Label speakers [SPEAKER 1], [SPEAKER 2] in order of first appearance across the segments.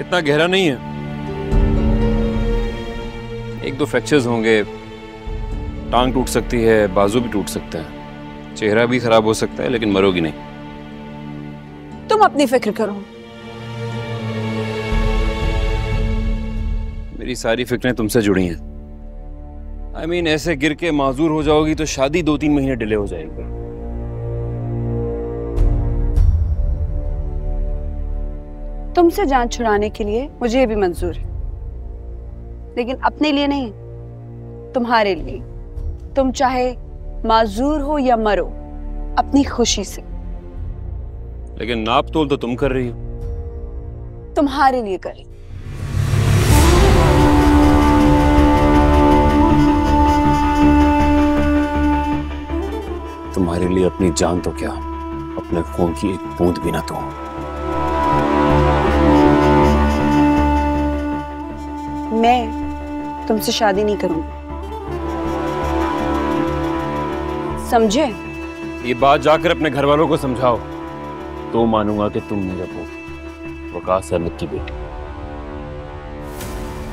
[SPEAKER 1] इतना गहरा नहीं है। एक दो फ्रैक्चर्स होंगे टांग टूट सकती है बाजू भी टूट सकता है। चेहरा भी खराब हो सकता है लेकिन मरोगी नहीं।
[SPEAKER 2] तुम अपनी फ़िक्र करो।
[SPEAKER 1] मेरी सारी फिक्रें तुमसे जुड़ी हैं। आई I मीन mean, ऐसे गिर के माजूर हो जाओगी तो शादी दो तीन महीने डिले हो जाएगी।
[SPEAKER 2] तुमसे जान छुड़ाने के लिए मुझे ये भी मंजूर है। लेकिन अपने लिए नहीं तुम्हारे लिए। तुम चाहे माजूर हो या मरो अपनी खुशी से।
[SPEAKER 1] लेकिन नाप तोल तो तुम कर रही हो।
[SPEAKER 2] तुम्हारे लिए करें
[SPEAKER 1] तुम्हारे लिए अपनी जान तो क्या? अपने खून की एक बूंद भी ना तो
[SPEAKER 2] मैं तुमसे शादी नहीं करूँगी। समझे?
[SPEAKER 1] ये बात जाकर अपने घर वालों को समझाओ। तो मानूँगा कि तुम मेरे को वकास अहमद की बेटी।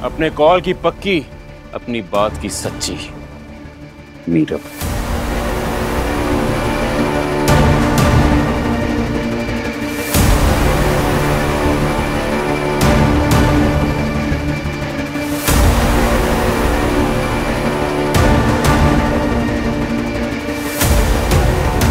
[SPEAKER 1] अपने कॉल की पक्की अपनी बात की सच्ची। मीरा।